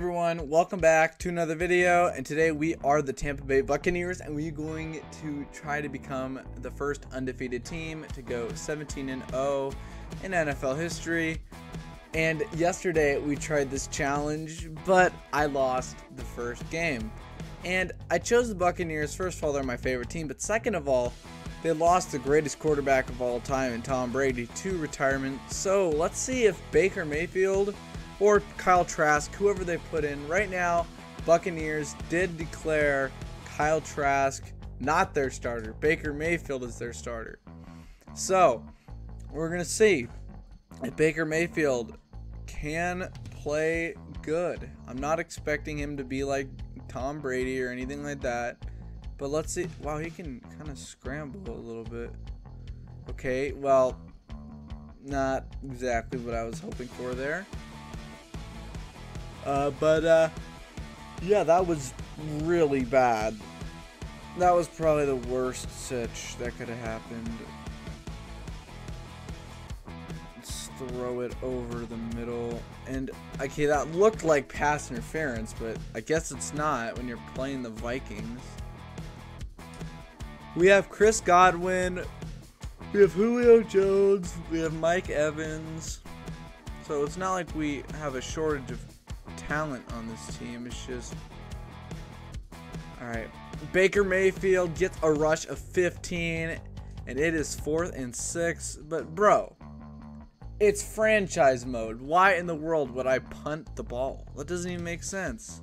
everyone welcome back to another video and today we are the Tampa Bay Buccaneers and we're going to try to become the first undefeated team to go 17 and 0 in NFL history. And yesterday we tried this challenge but I lost the first game. And I chose the Buccaneers. First of all they're my favorite team but second of all they lost the greatest quarterback of all time in Tom Brady to retirement. So let's see if Baker Mayfield or Kyle Trask, whoever they put in. Right now, Buccaneers did declare Kyle Trask not their starter. Baker Mayfield is their starter. So, we're going to see if Baker Mayfield can play good. I'm not expecting him to be like Tom Brady or anything like that. But let's see. Wow, he can kind of scramble a little bit. Okay, well, not exactly what I was hoping for there. Uh, but uh, yeah, that was really bad. That was probably the worst sitch that could have happened. Let's throw it over the middle. And, okay, that looked like pass interference, but I guess it's not when you're playing the Vikings. We have Chris Godwin. We have Julio Jones. We have Mike Evans. So it's not like we have a shortage of talent on this team. It's just. Alright. Baker Mayfield gets a rush of 15, and it is fourth and six. But, bro, it's franchise mode. Why in the world would I punt the ball? That doesn't even make sense.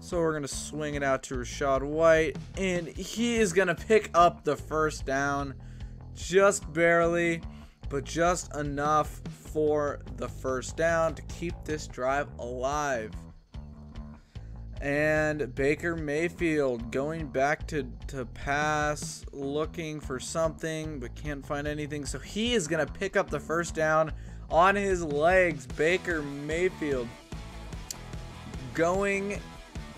So we're going to swing it out to Rachaad White, and he is going to pick up the first down just barely, but just enough for the first down to keep this drive alive. And Baker Mayfield going back to, to pass, looking for something, but can't find anything. So he is going to pick up the first down on his legs. Baker Mayfield going,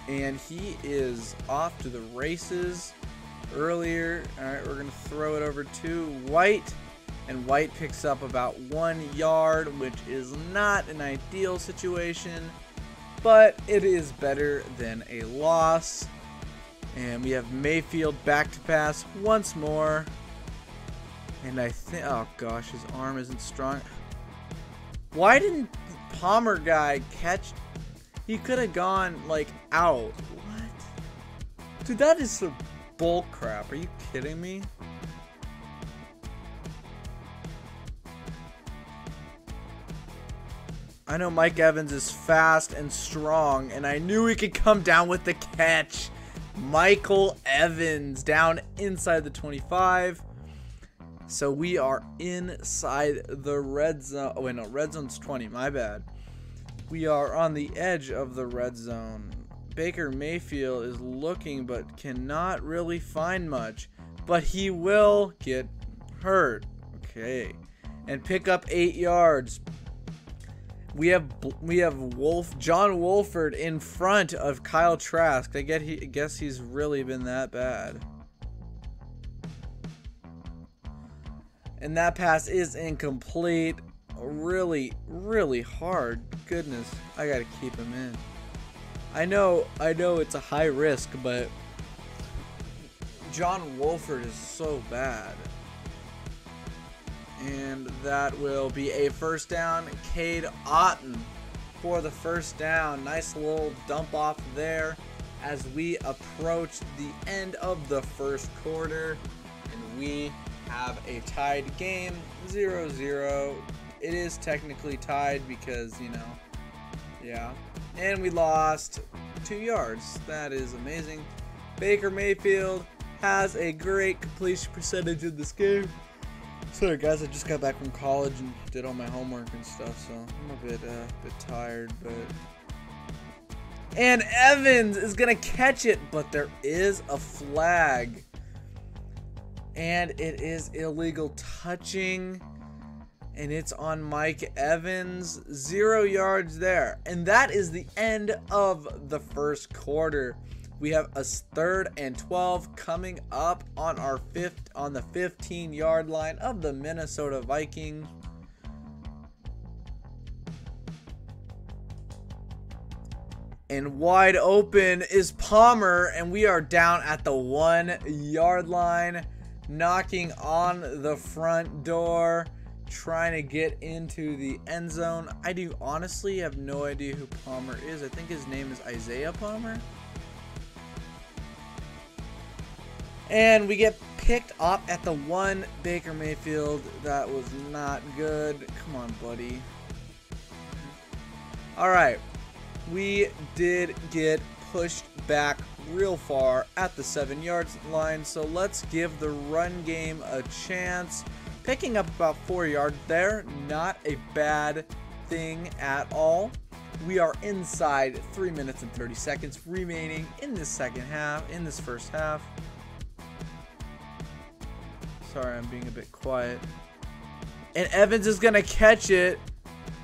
and he is off to the races earlier. All right, we're going to throw it over to White and White picks up about one yard, which is not an ideal situation, but it is better than a loss. And we have Mayfield back to pass once more. And I think, oh gosh, his arm isn't strong. Why didn't Palmer guy catch? He could have gone like out. What? Dude, that is some bull crap. Are you kidding me? I know Mike Evans is fast and strong, and I knew he could come down with the catch. Michael Evans down inside the 25. So we are inside the red zone. Oh, wait, no, red zone's 20. My bad. We are on the edge of the red zone. Baker Mayfield is looking but cannot really find much. But he will get hurt. Okay. And pick up eight yards. We have we have Wolf John Wolford in front of Kyle Trask. I get he I guess he's really been that bad. And that pass is incomplete. Really, really hard. Goodness, I gotta keep him in. I know, I know it's a high risk, but John Wolford is so bad. And that will be a first down. Cade Otton for the first down. Nice little dump off there as we approach the end of the first quarter. And we have a tied game 0 0. It is technically tied because, you know, yeah. And we lost two yards. That is amazing. Baker Mayfield has a great completion percentage in this game. Sorry guys, I just got back from college and did all my homework and stuff, so I'm a bit, uh, bit tired, but... And Evans is gonna catch it, but there is a flag. And it is illegal touching. And it's on Mike Evans. Zero yards there. And that is the end of the first quarter. We have a third and 12 coming up on our fifth on the 15 yard line of the Minnesota Viking. And wide open is Palmer, and we are down at the one yard line, knocking on the front door, trying to get into the end zone. I do honestly have no idea who Palmer is. I think his name is Isaiah Palmer. And we get picked up at the one Baker Mayfield. That was not good. Come on, buddy. All right. We did get pushed back real far at the seven yards line. So let's give the run game a chance. Picking up about four yards there. Not a bad thing at all. We are inside three minutes and 30 seconds remaining in this second half, in this first half. Sorry, I'm being a bit quiet. And Evans is going to catch it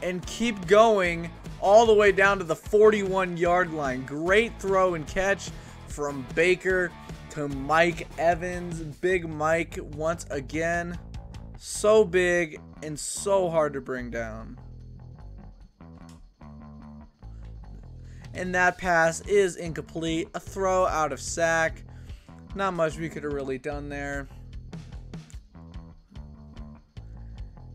and keep going all the way down to the 41 yard line. Great throw and catch from Baker to Mike Evans. Big Mike once again. So big and so hard to bring down. And that pass is incomplete. A throw out of sack. Not much we could have really done there.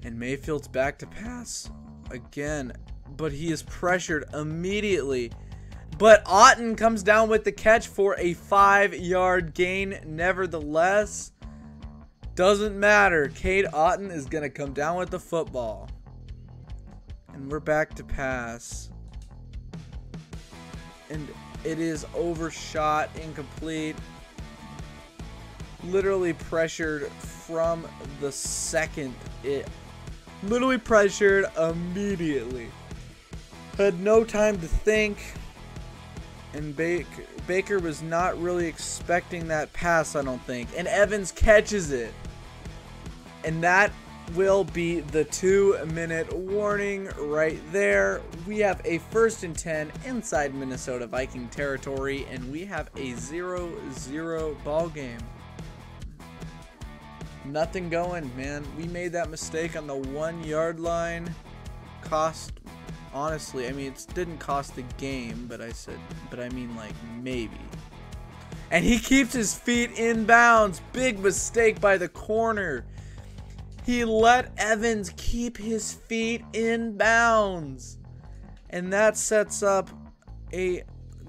And Mayfield's back to pass again, but he is pressured immediately. But Otton comes down with the catch for a five yard gain, nevertheless. Doesn't matter. Cade Otton is going to come down with the football. And we're back to pass. And it is overshot, incomplete. Literally pressured from the second it literally pressured immediately. Had no time to think, and Baker, Baker was not really expecting that pass, I don't think. And Evans catches it. And that will be the two minute warning right there. We have a first and 10 inside Minnesota Viking territory, and we have a 0 0 ball game nothing going, man. We made that mistake on the one yard line. Cost, honestly, I mean, it didn't cost the game, but I said, but I mean, like, maybe. And he keeps his feet in bounds. Big mistake by the corner. He let Evans keep his feet in bounds. And that sets up a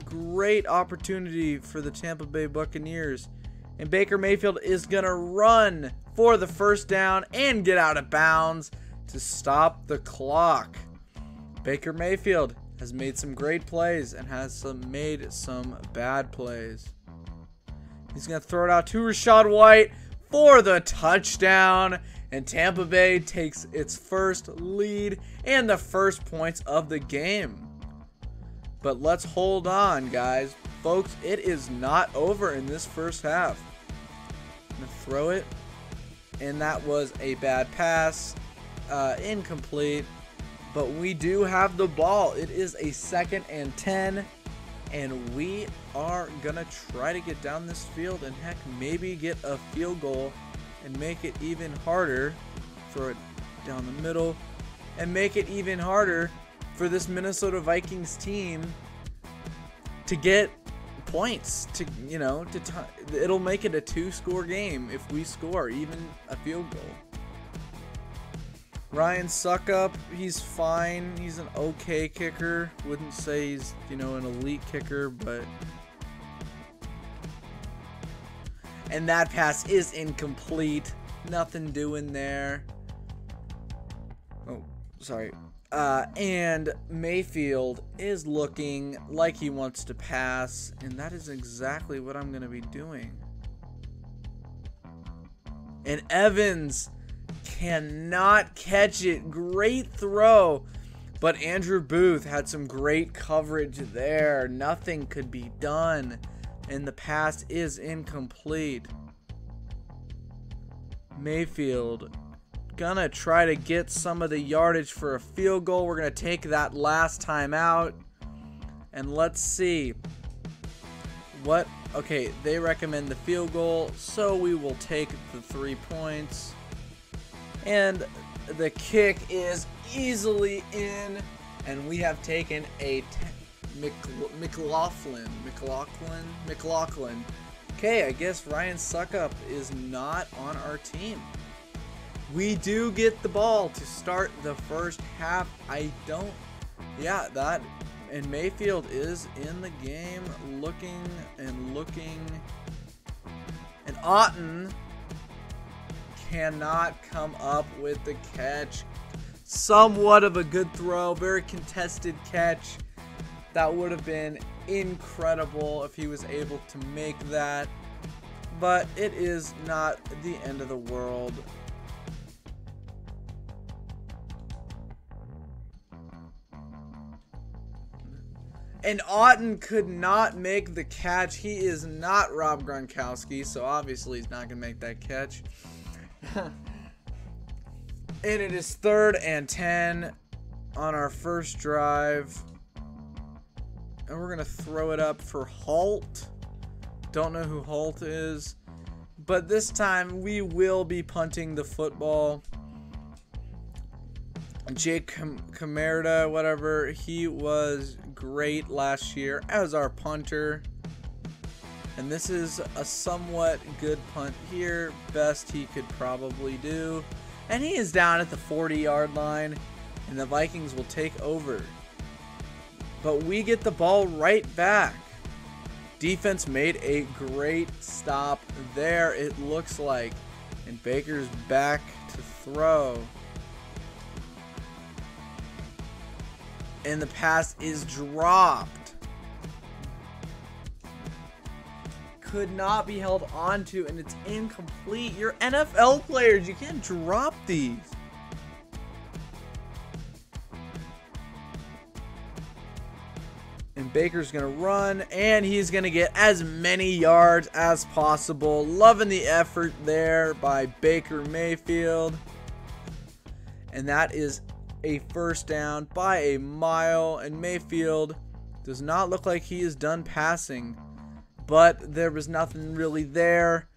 great opportunity for the Tampa Bay Buccaneers. And Baker Mayfield is going to run for the first down and get out of bounds to stop the clock. Baker Mayfield has made some great plays and has some made some bad plays. He's going to throw it out to Rachaad White for the touchdown. And Tampa Bay takes its first lead and the first points of the game. But let's hold on, guys. Folks, it is not over in this first half. I'm going to throw it and that was a bad pass, uh, incomplete. But we do have the ball. It is a second and 10, and we are going to try to get down this field and heck, maybe get a field goal and make it even harder. Throw it down the middle and make it even harder for this Minnesota Vikings team to get points to you know to t- it'll make it a two score game if we score even a field goal Ryan Succop, he's fine. He's an okay kicker. Wouldn't say he's, you know, an elite kicker, but and that pass is incomplete. Nothing doing there. Oh, sorry. Uh, and Mayfield is looking like he wants to pass, and that is exactly what I'm going to be doing. And Evans cannot catch it. Great throw. But Andrew Booth had some great coverage there. Nothing could be done. And the pass is incomplete. Mayfield gonna try to get some of the yardage for a field goal. We're gonna take that last time out. And let's see what okay they recommend the field goal so we will take the three points and the kick is easily in and we have taken a McLaughlin. McLaughlin? McLaughlin. Okay, I guess Ryan Succop is not on our team. We do get the ball to start the first half. I don't. Yeah, that. And Mayfield is in the game looking and looking. And Otton cannot come up with the catch. Somewhat of a good throw, very contested catch. That would have been incredible if he was able to make that. But it is not the end of the world. And Otton could not make the catch. He is not Rob Gronkowski, so obviously he's not going to make that catch. and it is third and 10 on our first drive. And we're going to throw it up for Halt. Don't know who Halt is. But this time we will be punting the football. Jake Camarda, whatever, he was great last year as our punter. And this is a somewhat good punt here. Best he could probably do. And he is down at the 40 yard line. And the Vikings will take over. But we get the ball right back. Defense made a great stop there, it looks like. And Baker's back to throw. And the pass is dropped. Could not be held onto, and it's incomplete. You're NFL players. You can't drop these. And Baker's going to run, and he's going to get as many yards as possible. Loving the effort there by Baker Mayfield. And that is a first down by a mile. And Mayfield does not look like he is done passing. But there was nothing really there.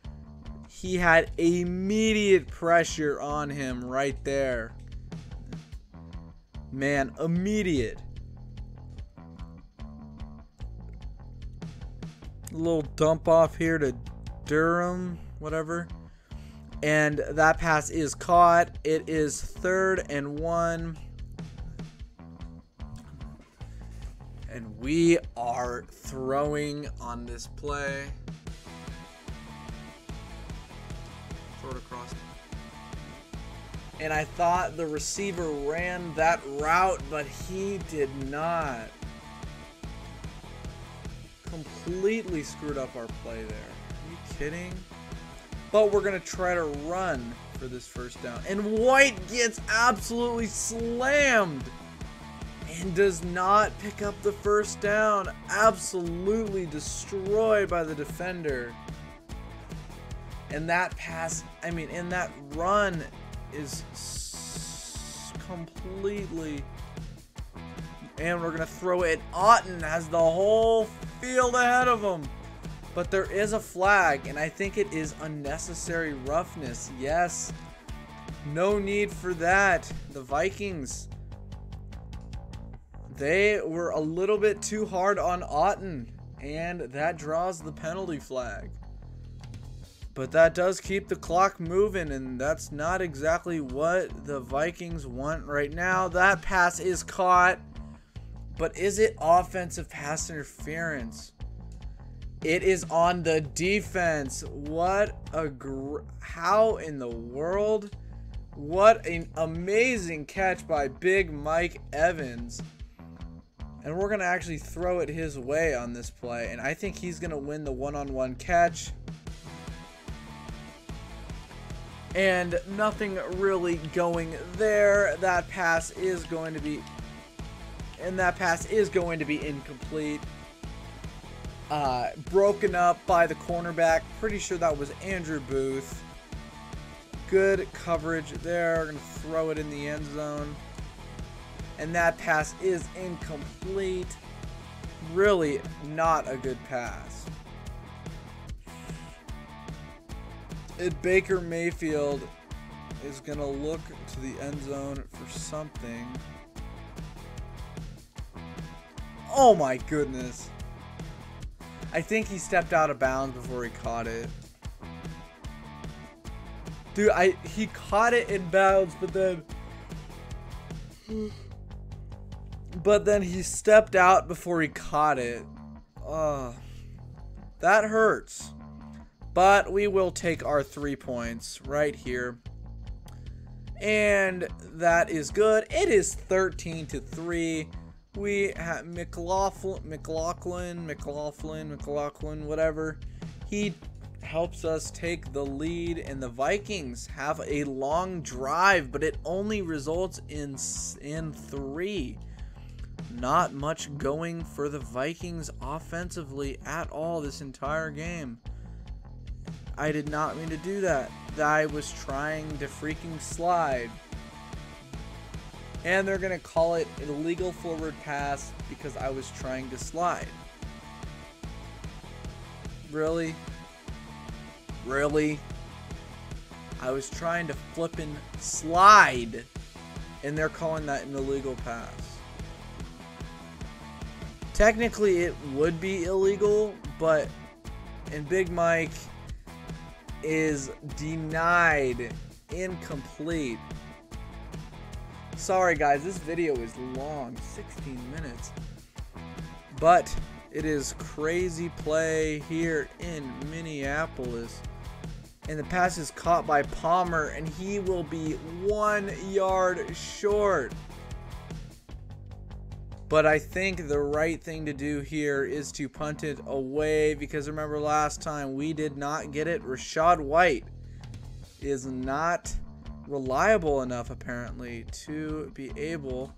He had immediate pressure on him right there. Man, immediate. A little dump off here to Durham, whatever. And that pass is caught. It is third and one. And we are throwing on this play. Throw it across. And I thought the receiver ran that route, but he did not completely screwed up our play there. Are you kidding? But we're going to try to run for this first down. And White gets absolutely slammed and does not pick up the first down. Absolutely destroyed by the defender. And that pass, I mean, and that run is completely. And we're going to throw it. Otton has the whole field ahead of him. But there is a flag, and I think it is unnecessary roughness. Yes. No need for that. The Vikings, they were a little bit too hard on Otton, and that draws the penalty flag. But that does keep the clock moving, and that's not exactly what the Vikings want right now. That pass is caught. But is it offensive pass interference? It is on the defense. What a gr- how in the world? What an amazing catch by Big Mike Evans. And we're going to actually throw it his way on this play. And I think he's going to win the one on one catch. And nothing really going there. That pass is going to be and that pass is going to be incomplete. Uh, broken up by the cornerback. Pretty sure that was Andrew Booth. Good coverage there. Going to throw it in the end zone. And that pass is incomplete. Really not a good pass. It Baker Mayfield is going to look to the end zone for something. Oh my goodness. I think he stepped out of bounds before he caught it. Dude, I he caught it in bounds, but then but then he stepped out before he caught it. Uh, that hurts. But we will take our three points right here. And that is good. It is 13 to 3. We have McLaughlin, McLaughlin, McLaughlin, McLaughlin, whatever. He helps us take the lead, and the Vikings have a long drive, but it only results in in three. Not much going for the Vikings offensively at all this entire game. I did not mean to do that. I was trying to freaking slide. And they're going to call it an illegal forward pass because I was trying to slide. Really? Really? I was trying to flip and slide. And they're calling that an illegal pass. Technically, it would be illegal, but in Big Mike is denied incomplete. Sorry guys, this video is long, 16 minutes. But it is crazy play here in Minneapolis. And the pass is caught by Palmer and he will be one yard short. But I think the right thing to do here is to punt it away because remember last time we did not get it. Rachaad White is not reliable enough apparently to be able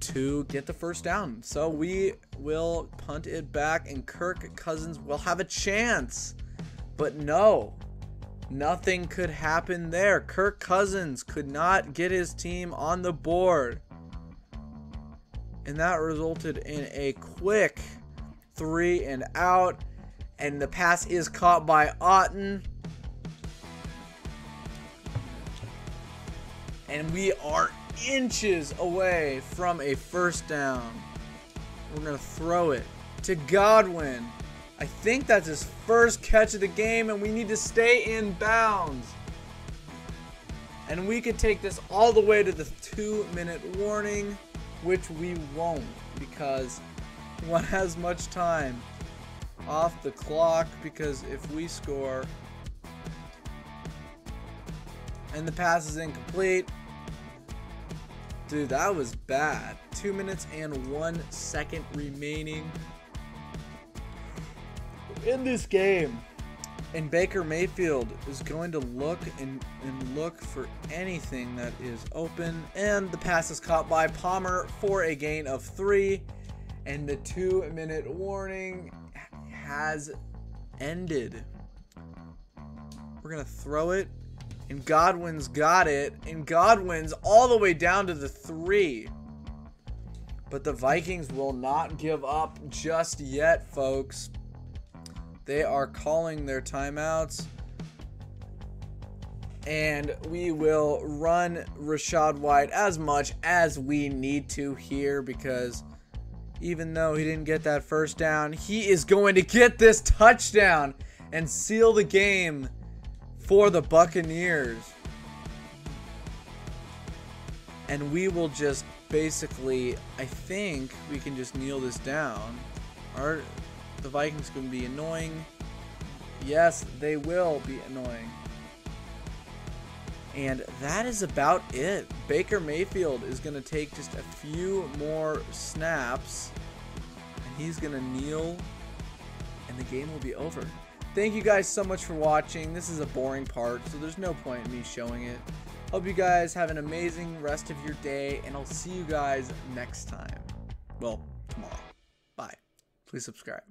to get the first down. So we will punt it back and Kirk Cousins will have a chance. But no, nothing could happen there. Kirk Cousins could not get his team on the board and that resulted in a quick three and out. And the pass is caught by Otton. And we are inches away from a first down. We're going to throw it to Godwin. I think that's his first catch of the game, and we need to stay in bounds. And we could take this all the way to the two minute warning which we won't because one has much time off the clock because if we score and the pass is incomplete dude that was bad two minutes and one second remaining in this game and Baker Mayfield is going to look and, and look for anything that is open. And the pass is caught by Palmer for a gain of three. And the two minute warning has ended. We're going to throw it. And Godwin's got it. And Godwin's all the way down to the three. But the Vikings will not give up just yet, folks. They are calling their timeouts. And we will run Rachaad White as much as we need to here because even though he didn't get that first down, he is going to get this touchdown and seal the game for the Buccaneers. And we will just basically, I think we can just kneel this down. Our the Vikings going to be annoying? Yes, they will be annoying. And that is about it. Baker Mayfield is going to take just a few more snaps. And he's going to kneel. And the game will be over. Thank you guys so much for watching. This is a boring part, so there's no point in me showing it. Hope you guys have an amazing rest of your day. And I'll see you guys next time. Well, tomorrow. Bye. Please subscribe.